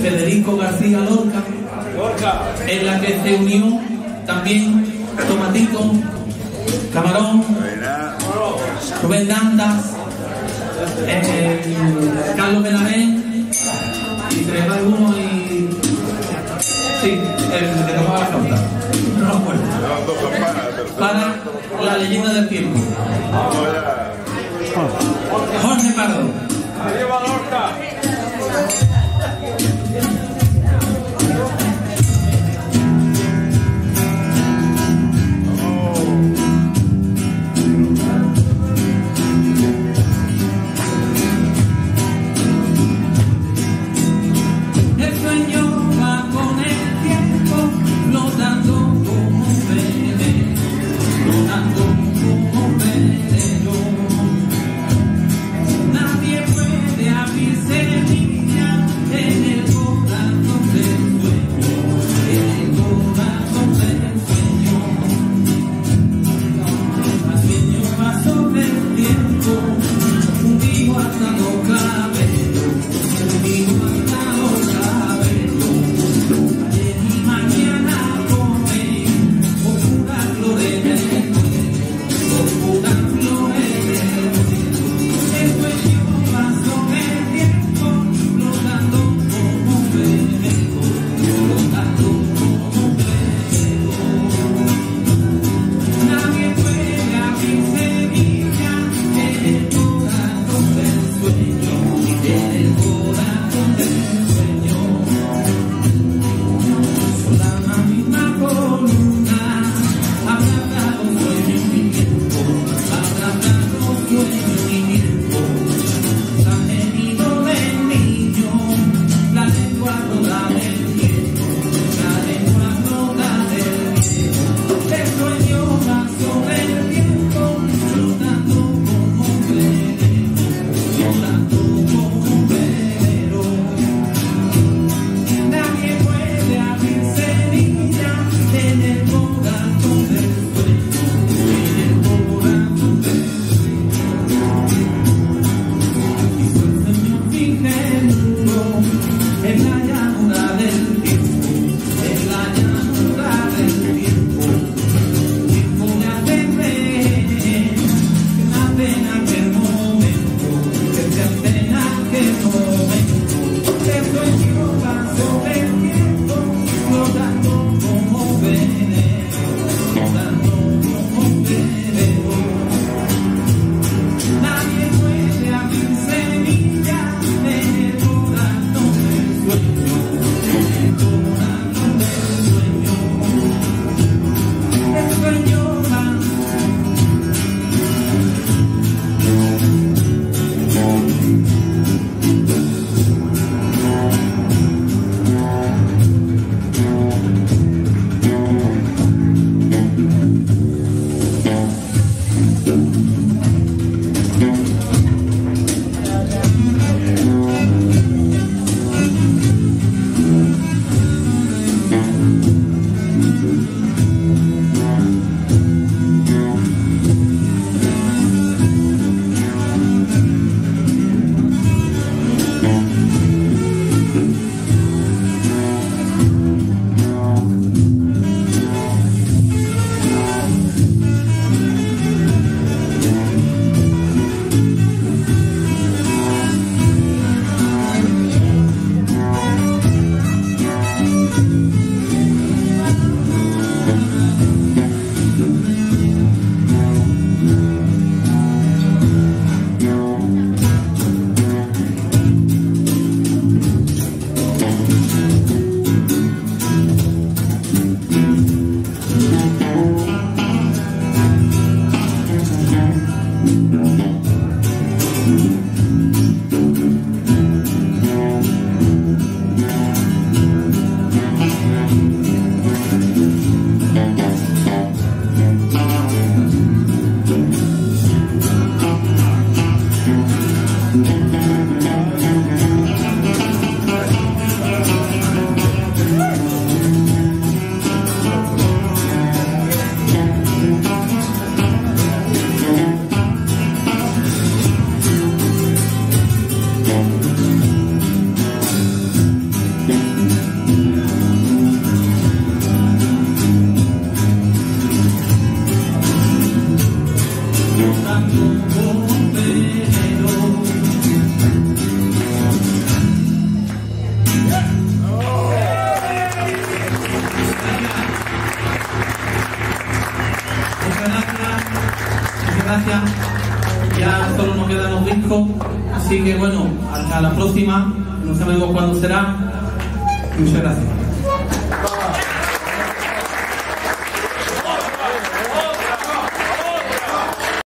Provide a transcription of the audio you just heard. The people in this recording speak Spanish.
Federico García Lorca, en la que se unió también Tomatito, Camarón, Rubén Dandas, eh, Carlos Benavén, y se me va alguno y... Sí, el que tocaba la flauta. No lo acuerdo. Para la leyenda del tiempo. Jorge Pardo. El Gracias. Ya solo nos quedan los discos. Así que bueno, hasta la próxima. No sabemos cuándo será. Muchas gracias.